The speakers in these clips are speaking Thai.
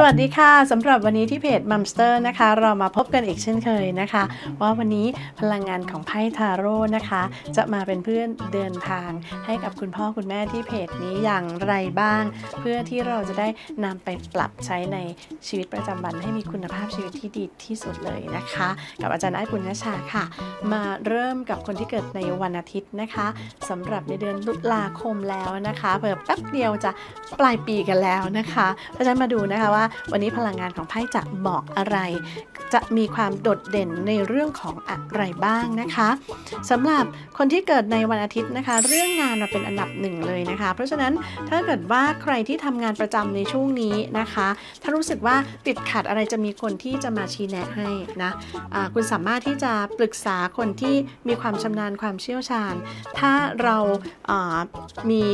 สวัสดีค่ะสำหรับวันนี้ที่เพจมัมสเตอร์นะคะ เรามาพบกันอีกเช่นเคยนะคะ ว่าวันนี้พลังงานของไพ่ทาโร่นะคะ จะมาเป็นเพื่อนเดินทาง ให้กับคุณพ่อคุณแม่ที่เพจนี้อย่างไรบ้าง เพื่อที่เราจะได้นำไปปรับใช้ในชีวิตประจำวันให้มีคุณภาพชีวิตที่ดีที่สุดเลยนะคะ กับอาจารย์ไอ้ปุญญชาค่ะ มาเริ่มกับคนที่เกิดในวันอาทิตย์นะคะสำหรับในเดือนตุลาคมแล้วนะคะเพิ่มแป๊บเดียวจะปลายปีกันแล้วนะคะเพราะฉะนั้นมาดูนะคะว่าวันนี้พลังงานของไพ่จะบอกอะไร จะมีความโดดเด่นในเรื่องของอะไรบ้างนะคะสำหรับคนที่เกิดในวันอาทิตย์นะคะ เรื่องงานมาเป็นอันดับหนึ่งเลยนะคะ เพราะฉะนั้นถ้าเกิดว่าใครที่ทำงานประจำในช่วงนี้นะคะ ถ้ารู้สึกว่าติดขัดอะไรจะมีคนที่จะมาชี้แนะให้นะะคุณสามารถที่จะปรึกษาคนที่มีความชำนาญความเชี่ยวชาญ ถ้าเรามี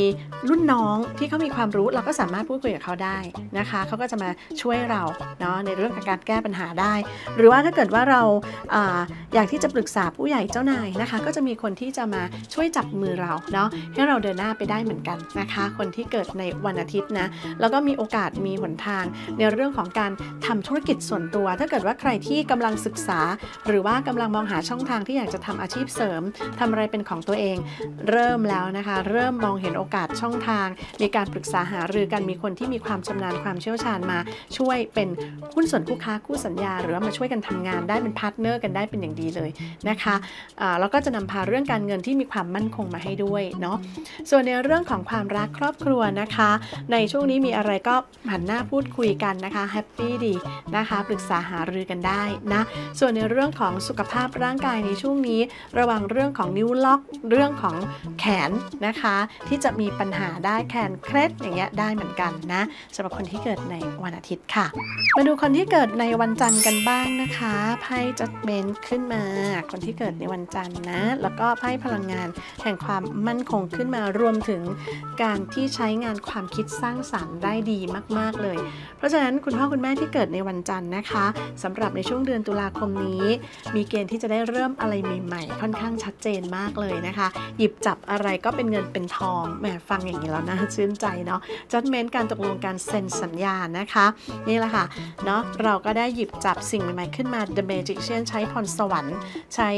รุ่นน้องที่เขามีความรู้เราก็สามารถพูดคุยกับเขาได้นะคะ เขาก็จะมาช่วยเราเนาะในเรื่องการแก้ปัญหาได้ หรือว่าถ้าเกิดว่าเราออยากที่จะปรึกษาผู้ใหญ่เจ้านายนะคะ ก็จะมีคนที่จะมาช่วยจับมือเราเนาะให้เราเดินหน้าไปได้เหมือนกันนะคะ คนที่เกิดในวันอาทิตย์นะแล้วก็มีโอกาสมีหนทาง ในเรื่องของการทำธุรกิจส่วนตัว ถ้าเกิดว่าใครที่กำลังศึกษา หรือว่ากำลังมองหาช่องทางที่อยากจะทำอาชีพเสริมทำอะไรเป็นของตัวเอง เริ่มแล้วนะคะ เริ่มมองเห็นโอกาสช่องทาง มีการปรึกษาหารือกันมีคนที่มีความชำนาญความเชี่ยวชาญมาช่วยเป็นหุ้นส่วนคู่ค้าคู่สัญญา หรือว่ามาช่วยกันทำงานได้เป็นพาร์ทเนอร์กันได้เป็นอย่างดีเลยนะคะแล้วก็จะนำพาเรื่องการเงินที่มีความมั่นคงมาให้ด้วยเนาะส่วนในเรื่องของความรักครอบครัวนะคะ ในช่วงนี้มีอะไรก็หันหน้าพูดคุยกันนะคะแฮปปี้ดีนะคะปรึกษาหารือกันได้นะส่วนในเรื่องของสุขภาพร่างกายในช่วงนี้ ระวังเรื่องของนิ้วล็อกเรื่องของแขนนะคะ ที่จะมีปัญหาได้แขนเคล็ดอย่างเงี้ยได้เหมือนกันนะสำหรับคนที่เกิดในวันอาทิตย์ค่ะ มาดูคนที่เกิดในวันจันทร์กันบ้างนะคะไพ่จัดเมนขึ้นมา คนที่เกิดในวันจันทร์นะ แล้วก็ไพ่พลังงานแห่งความมั่นคงขึ้นมารวมถึงการที่ใช้งานความคิดสร้างสารรค์ได้ดีมาก ๆ เลย เพราะฉะนั้นคุณพ่อคุณแม่ที่เกิดในวันจันทร์นะคะสำหรับในช่วงเดือนตุลาคมนี้ มีเกณฑ์ที่จะได้เริ่มอะไรใหม่ ๆ ค่อนข้างชัดเจนมากเลยนะคะ หยิบจับอะไรก็เป็นเงินเป็นทองแหมฟังอย่างนี้แล้วนะชื่นใจเนาะจัดเมนการตกลงการเซ็นสัญญานะคะนี่แหละค่ะเนาะเราก็ได้หยิบจับสิ่งใหม่ๆขึ้นมา The Magician ใช้พรสวรรค์ ใช้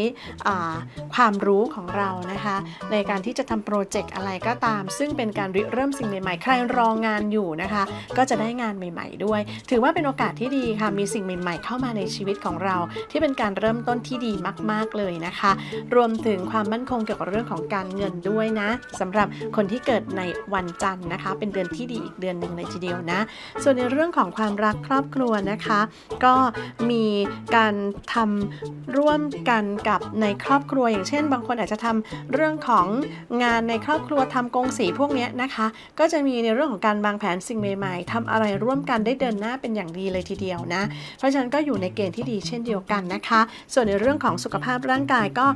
ความรู้ของเรานะคะ ในการที่จะทำโปรเจกต์อะไรก็ตาม ซึ่งเป็นการริเริ่มสิ่งใหม่ๆ ใครรองงานอยู่นะคะ ก็จะได้งานใหม่ ๆ ด้วย ถือว่าเป็นโอกาสที่ดีค่ะมีสิ่งใหม่ ๆ เข้ามาในชีวิตของเรา ที่เป็นการเริ่มต้นที่ดีมาก ๆเลยนะคะ รวมถึงความมั่นคงเกี่ยวกับเรื่องของการเงินด้วยนะสำหรับคนที่เกิดในวันจันทร์นะคะ เป็นเดือนที่ดีอีกเดือนหนึ่งเลยทีเดียวนะ ส่วนในเรื่องของความรักครอบครัวนะคะ ก็มีการทำร่วมกันกับในครอบครัว อย่างเช่น บางคนอาจจะทำเรื่องของงานในครอบครัวทำกงสีพวกนี้นะคะ ก็จะมีในเรื่องของการวางแผนสิ่งใหม่ ๆทำอะไรร่วมกันได้เดินหน้าเป็นอย่างดีเลยทีเดียวนะ เพราะฉะนั้นก็อยู่ในเกณฑ์ที่ดีเช่นเดียวกันนะคะ ส่วนในเรื่องของสุขภาพร่างกายก็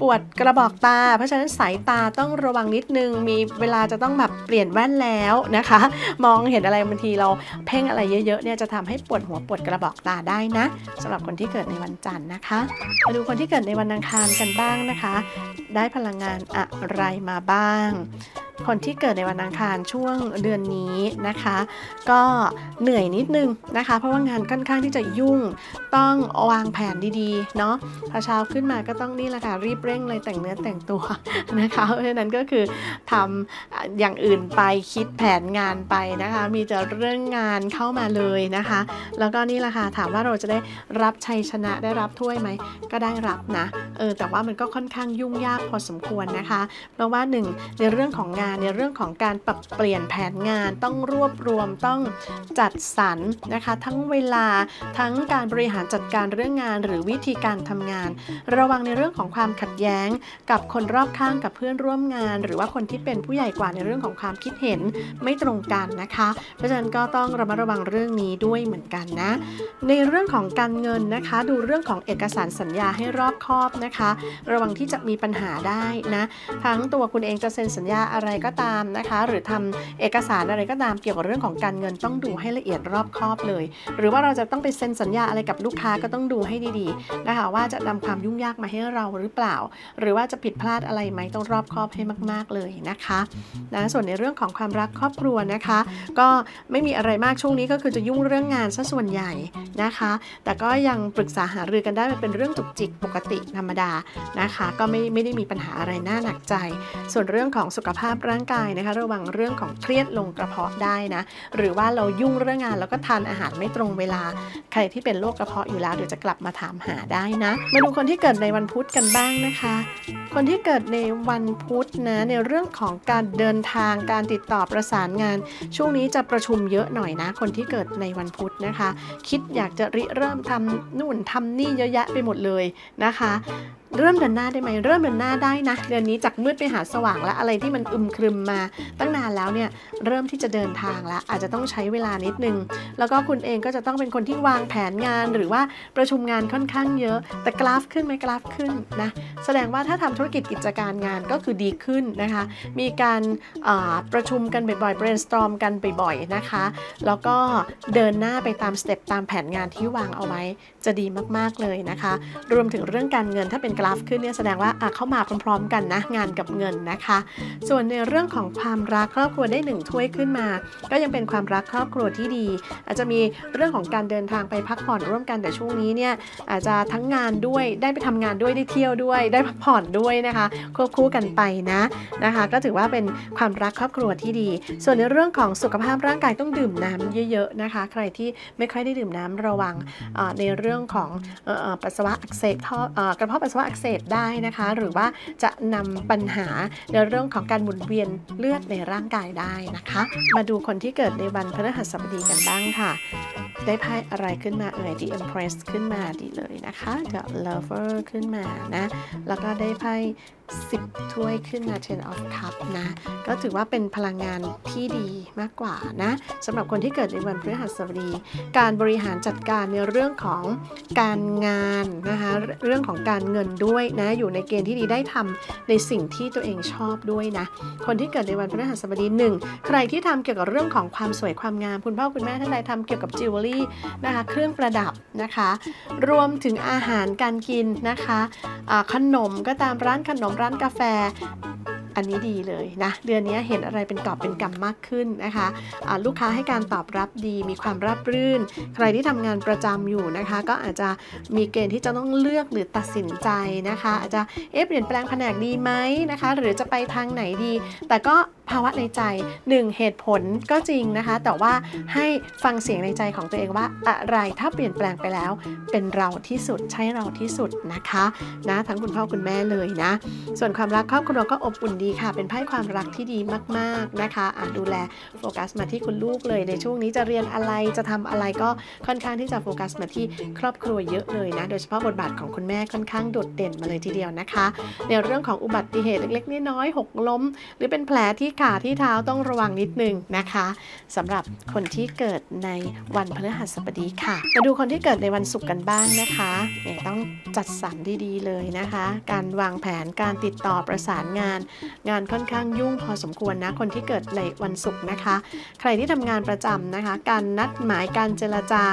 ปวดกระบอกตา เพราะฉะนั้นสายตาต้องระวังนิดนึง มีเวลาจะต้องแบบเปลี่ยนแว่นแล้วนะคะ มองเห็นอะไรบางทีเราเพ่งอะไรเยอะๆเนี่ยจะทำให้ปวดหัวปวดกระบอกตาได้นะสำหรับคนที่เกิดในวันจันทร์นะคะ มาดูคนที่เกิดในวันอังคารกันบ้างนะคะ ได้พลังงานอะไรมาบ้าง คนที่เกิดในวันอังคารช่วงเดือนนี้นะคะ ก็เหนื่อยนิดนึงนะคะ เพราะว่างานค่อนข้างที่จะยุ่งต้องวางแผนดีๆเนาะพอเช้าขึ้นมาก็ต้องนี่แหละค่ะรีบเร่งเลยแต่งเนื้อแต่งตัวนะคะเพราะฉะนั้นก็คือทำอย่างอื่นไปคิดแผนงานไปนะคะ มีจะเรื่องงานเข้ามาเลยนะคะ แล้วก็นี่แหละค่ะถามว่าเราจะได้รับชัยชนะได้รับถ้วยไหมก็ได้รับนะเออแต่ว่ามันก็ค่อนข้างยุ่งยากพอสมควรนะคะเพราะว่าหนึ่งในเรื่องของงานในเรื่องของการปรับเปลี่ยนแผนงานต้องรวบรวมต้องจัดสรรนะคะ ทั้งเวลาทั้งการบริหารจัดการเรื่องงาน หรือวิธีการทำงาน ระวังในเรื่องของความขัดแย้ง กับคนรอบข้างกับเพื่อนร่วมงาน หรือว่าคนที่เป็นผู้ใหญ่กว่าในเรื่องของความคิดเห็นไม่ตรงกันนะคะ เพราะฉะนั้นก็ต้องระมัดระวังเรื่องนี้ด้วยเหมือนกันนะ ในเรื่องของการเงินนะคะ ดูเรื่องของเอกสารสัญญาให้รอบคอบนะคะ ระวังที่จะมีปัญหาได้นะ ทั้งตัวคุณเองจะเซ็นสัญญาอะไรก็ตามนะคะ หรือทำเอกสารอะไรก็ตามเกี่ยวกับเรื่องของการเงินต้องดูให้ละเอียดรอบคอบเลย หรือว่าเราจะต้องไปเซ็นสัญญาอะไรกับลูกค้าก็ต้องดูให้ดีๆนะคะว่าจะนำความยุ่งยากมาให้เราหรือเปล่า หรือว่าจะผิดพลาดอะไรไหมต้องรอบคอบให้มาก ๆเลยนะคะนะส่วนในเรื่องของความรักครอบครัวนะคะ ก็ไม่มีอะไรมากช่วงนี้ก็คือจะยุ่งเรื่องงานซะส่วนใหญ่นะคะ แต่ก็ยังปรึกษาหารือกันได้มันเป็นเรื่องจุกจิกปกติธรรมดานะคะ ก็ไม่ไม่ได้มีปัญหาอะไรน่าหนักใจ ส่วนเรื่องของสุขภาพร่างกายนะคะ ระวังเรื่องของเครียดลงกระเพาะได้นะ หรือว่าเรายุ่งเรื่องงานแล้วก็ทานอาหารไม่ตรงเวลา ใครที่เป็นโรคกระเพาะอยู่แล้วเดี๋ยวจะกลับมาถามหาได้นะ มาดูคนที่เกิดในวันพุธกันบ้างนะคะ คนที่เกิดในวันพุธนะในเรื่องของการเดินทางการติดต่อประสานงาน ช่วงนี้จะประชุมเยอะหน่อยนะ คนที่เกิดในวันพุธนะคะ คิดอยากจะริเริ่มทำนู่นทำนี่เยอะแยะไปหมดเลยนะคะ เริ่มเดินหน้าได้ไหมเริ่มเดินหน้าได้นะ เดือนนี้จากมืดไปหาสว่างและอะไรที่มันอึมครึมมา ตั้งนานแล้วเนี่ยเริ่มที่จะเดินทางแล้วอาจจะต้องใช้เวลานิดนึง แล้วก็คุณเองก็จะต้องเป็นคนที่วางแผนงาน หรือว่าประชุมงานค่อนข้างเยอะ แต่กราฟขึ้นไหมกราฟขึ้นนะแสดงว่าถ้าทำธุรกิจกิจการงานก็คือดีขึ้นนะคะ มีการาประชุมกันบ่อยๆ brainstorm กันบ่อยๆนะคะ แล้วก็เดินหน้าไปตามสเต็ปตามแผนงานที่วางเอาไว้จะดีมากๆเลยนะคะ รวมถึงเรื่องการเงินถ้าเป็นกราฟขึ้นเนี่ยแสดงว่าเข้ามาพร้อมๆ กันนะงานกับเงินนะคะ ส่วนในเรื่องของความรักครอบครัวได้หนึ่งถ้วยขึ้นมา ก็ยังเป็นความรักครอบครัวที่ดี อาจจะมีเรื่องของการเดินทางไปพักผ่อนร่วมกันแต่ช่วงนี้เนี่ยอาจจะทั้งงานด้วยได้ไปทำงานด้วยได้เที่ยวด้วย ได้พักผ่อนด้วยนะคะควบคู่กันไปนะนะคะ ก็ถือว่าเป็นความรักครอบครัวที่ดี ส่วนในเรื่องของสุขภาพร่างกายต้องดื่มน้ำเยอะๆนะคะ ใครที่ไม่ค่อยได้ดื่มน้ำระวังในเรื่องของออปัสสาวะอักเสบท่อกระเพาะปัสสาวะอักเสบได้นะคะ หรือว่าจะนำปัญหาในเรื่องของการหมุนเวียนเลือดในร่างกายได้นะคะ มาดูคนที่เกิดในวันพฤหัสบดีกันบ้างค่ะ ได้ไพ่อะไรขึ้นมาเอ่ย The Empress ขึ้นมาดีเลยนะคะ The Lover ขึ้นมานะ แล้วก็ได้ไพ่10 ถ้วยขึ้นมา Ten of Cup นะ ก็ถือว่าเป็นพลังงานที่ดีมากกว่านะสำหรับคนที่เกิดในวันพฤหัสบดี การบริหารจัดการในเรื่องของการงานนะคะเรื่องของการเงินด้วยนะอยู่ในเกณฑ์ที่ดีได้ทำในสิ่งที่ตัวเองชอบด้วยนะ คนที่เกิดในวันพฤหัสบดีหนึ่งใครที่ทำเกี่ยวกับเรื่องของความสวยความงามคุณพ่อคุณแม่ท่านใดทำเกี่ยวกับจิวเวลรี่นะคะเครื่องประดับนะคะ รวมถึงอาหารการกินนะคะอ่าขนมก็ตามร้านขนมร้านกาแฟ อันนี้ดีเลยนะ เดือนนี้เห็นอะไรเป็นกอบเป็นกำมากขึ้นนะคะะลูกค้าให้การตอบรับดี มีความราบรื่น ใครที่ทำงานประจำอยู่นะคะ ก็อาจจะมีเกณฑ์ที่จะต้องเลือกหรือตัดสินใจนะคะ อาจจะเอ๊ะเปลี่ยนแปลงแผนกดีไหมนะคะ หรือจะไปทางไหนดี แต่ก็ภาวะในใจ 1 เหตุผลก็จริงนะคะ แต่ว่าให้ฟังเสียงในใจของตัวเองว่าอะไรถ้าเปลี่ยนแปลงไปแล้ว เป็นเราที่สุดใช่เราที่สุดนะคะนะทั้งคุณพ่อคุณแม่เลยนะ ส่วนความรักครอบครัวก็อบอุ่นดีค่ะ เป็นไพ่ความรักที่ดีมาก ๆนะคะอะดูแลโฟกัสมาที่คุณลูกเลย ในช่วงนี้จะเรียนอะไรจะทำอะไรก็ค่อนข้างที่จะโฟกัสมาที่ครอบครัวเยอะเลยนะ โดยเฉพาะบทบาทของคุณแม่ค่อนข้างโดดเด่นมาเลยทีเดียวนะคะ ในเรื่องของอุบัติเหตุเล็กๆน้อยๆหกล้ม หรือเป็นแผลที่ขาที่เท้าต้องระวังนิดนึงนะคะสำหรับคนที่เกิดในวันพฤหัสบดีค่ะ มาดูคนที่เกิดในวันศุกร์กันบ้างนะคะเนี่ยต้องจัดสรรดีๆเลยนะคะ การวางแผนการติดต่อประสานงาน งานค่อนข้างยุ่งพอสมควรนะคนที่เกิดในวันศุกร์นะคะ ใครที่ทำงานประจำนะคะ การนัดหมายการเจรจา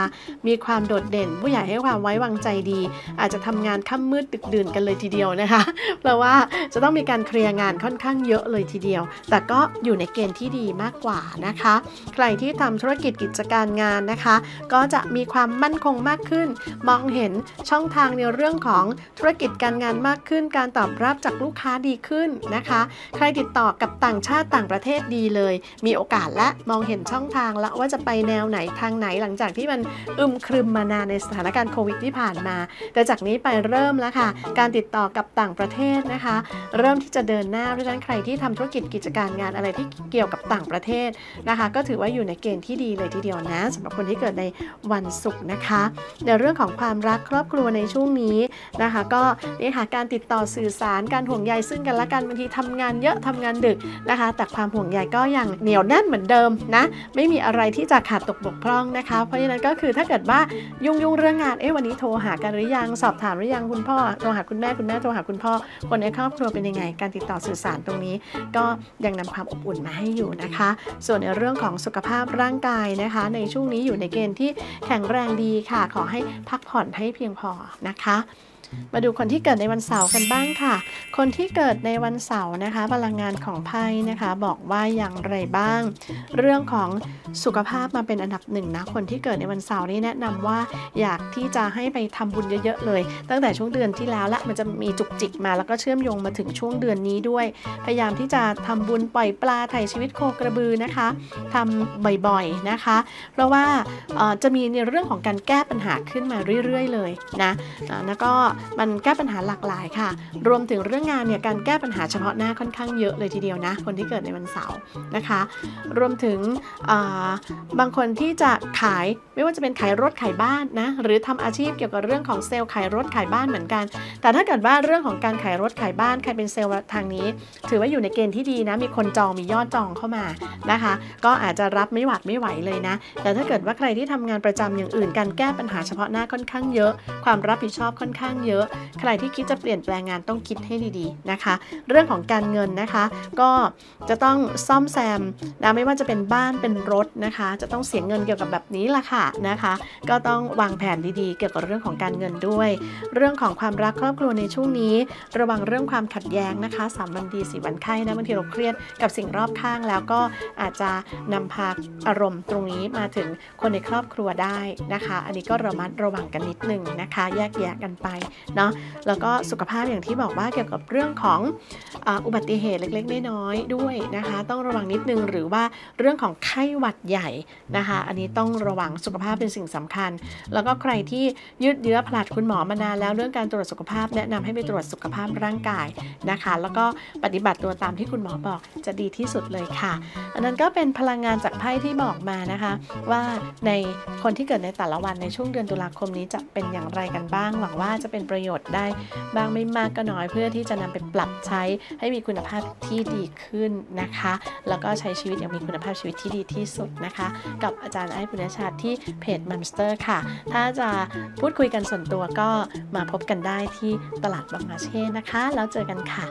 มีความโดดเด่น ผู้ใหญ่ให้ความไว้วางใจดี อาจจะทำงานค่ำมืดดึกดื่นกันเลยทีเดียวนะคะ เพราะว่าจะต้องมีการเคลียร์งานค่อนข้างเยอะเลยทีเดียว แต่ก็อยู่ในเกณฑ์ที่ดีมากกว่านะคะ ใครที่ทำธุรกิจกิจการงานนะคะ ก็จะมีความมั่นคงมากขึ้น มองเห็นช่องทางในเรื่องของธุรกิจการงานมากขึ้น การตอบรับจากลูกค้าดีขึ้นนะคะ ใครติดต่อกับต่างชาติต่างประเทศดีเลย มีโอกาสและมองเห็นช่องทางและว่าจะไปแนวไหนทางไหนหลังจากที่มันอึมครึมมานานในสถานการณ์โควิดที่ผ่านมา แต่จากนี้ไปเริ่มแล้วค่ะ การติดต่อกับต่างประเทศนะคะ เริ่มที่จะเดินหน้าเพราะฉะนั้นใครที่ทำธุรกิจกิจการงานอะไรที่เกี่ยวกับต่างประเทศนะคะ ก็ถือว่าอยู่ในเกณฑ์ที่ดีเลยทีเดียวนะสำหรับคนที่เกิดในวันศุกร์นะคะ ในเรื่องของความรักครอบครัวในช่วงนี้นะคะ ก็นี่ค่ะการติดต่อสื่อสารการห่วงใยซึ่งกันและกันบางทีทำงานเยอะทำงานดึกนะคะ แต่ความห่วงใยก็ยังเหนียวแน่นเหมือนเดิมนะไม่มีอะไรที่จะขาดตกบกพร่องนะคะ เพราะฉะนั้นก็คือถ้าเกิดว่ายุ่งยุ่งเรื่องงานเอ๊ะวันนี้โทรหากันหรือยังสอบถามหรือยังคุณพ่อโทรหาคุณแม่คุณแม่โทรหาคุณพ่อคนในครอบครัวเป็นยังไง การติดต่อสื่อสารตรงนี้ ก็ยังนำความอบอุ่นมาให้อยู่นะคะ ส่วนในเรื่องของสุขภาพร่างกายนะคะ ในช่วงนี้อยู่ในเกณฑ์ที่แข็งแรงดีค่ะ ขอให้พักผ่อนให้เพียงพอนะคะ มาดูคนที่เกิดในวันเสาร์กันบ้างค่ะ คนที่เกิดในวันเสาร์นะคะ พลังงานของไพ่นะคะ บอกว่าอย่างไรบ้าง เรื่องของสุขภาพมาเป็นอันดับหนึ่งนะ คนที่เกิดในวันเสาร์นี่แนะนำว่าอยากที่จะให้ไปทำบุญเยอะๆเลย ตั้งแต่ช่วงเดือนที่แล้วละมันจะมีจุกจิกมาแล้วก็เชื่อมโยงมาถึงช่วงเดือนนี้ด้วย พยายามที่จะทำบุญปล่อยปลาไถ่ชีวิตโคกระบือนะคะทำบ่อยๆนะคะ เพราะว่าจะมีในเรื่องของการแก้ปัญหาขึ้นมาเรื่อยๆ เลยนะแล้วก็มันแก้ปัญหาหลากหลายค่ะ รวมถึงเรื่องงานเนี่ยการแก้ปัญหาเฉพาะหน้าค่อนข้างเยอะเลยทีเดียวนะ คนที่เกิดในวันเสาร์นะคะ รวมถึงบางคนที่จะขายไม่ว่าจะเป็นขายรถขายบ้านนะหรือทำอาชีพเกี่ยวกับเรื่องของเซลล์ขายรถขายบ้านเหมือนกัน แต่ถ้าเกิดว่าเรื่องของการขายรถขายบ้านใครเป็นเซลล์ทางนี้ ถือว่าอยู่ในเกณฑ์ที่ดีนะมีคนจองมียอดจองเข้ามานะคะ ก็อาจจะรับไม่หวัดไม่ไหวเลยนะ แต่ถ้าเกิดว่าใครที่ทำงานประจำอย่างอื่น การแก้ปัญหาเฉพาะหน้าค่อนข้างเยอะ ความรับผิดชอบค่อนข้างเยอะ ใครที่คิดจะเปลี่ยนแปลงงานต้องคิดให้ดีๆนะคะ เรื่องของการเงินนะคะ ก็จะต้องซ่อมแซมนะไม่ว่าจะเป็นบ้านเป็นรถนะคะ จะต้องเสียเงินเกี่ยวกับแบบนี้ละค่ะนะคะ ก็ต้องวางแผนดีๆ เกี่ยวกับเรื่องของการเงินด้วย เรื่องของความรักครอบครัวในช่วงนี้ ระวังเรื่องความขัดแย้งนะคะสามวันดีสี่วันไข้นะบางทีเราเครียดกับสิ่งรอบข้าง แล้วก็อาจจะนำพาอารมณ์ตรงนี้มาถึงคนในครอบครัวได้นะคะ อันนี้ก็ระมัดระวังกันนิดหนึ่งนะคะ แยกแยะกันไปเนาะแล้วก็สุขภาพอย่างที่บอกว่าเกี่ยวกับเรื่องของอ,อุบัติเหตุเล็กๆน้อยๆด้วยนะคะ ต้องระวังนิดนึงหรือว่าเรื่องของไข้หวัดใหญ่นะคะ อันนี้ต้องระวังสุขภาพเป็นสิ่งสำคัญ แล้วก็ใครที่ยืดเยื้อผลัดคุณหมอมานานแล้วเรื่องการตรวจสุขภาพแนะนำให้ไปตรวจสุขภาพร่างกายนะคะ แล้วก็ปฏิบัติตัวตามที่คุณหมอบอกจะดีที่สุดเลยค่ะ อันนั้นก็เป็นพลังงานจากไพ่ที่บอกมานะคะ ว่าในคนที่เกิดในแต่ละวันในช่วงเดือนตุลาคมนี้จะเป็นอย่างไรกันบ้าง หวังว่าจะเป็นประโยชน์ได้บ้างไม่มากก็น้อยเพื่อที่จะนำไปปรับใช้ให้มีคุณภาพที่ดีขึ้นนะคะ แล้วก็ใช้ชีวิตอย่างมีคุณภาพชีวิตที่ดีที่สุดนะคะ กับอาจารย์ไอ้ปุณชาติที่เพจมัมสเตอร์ค่ะ ถ้าจะพูดคุยกันส่วนตัวก็มาพบกันได้ที่ตลาดบางมาเช่นะคะ แล้วเจอกันค่ะ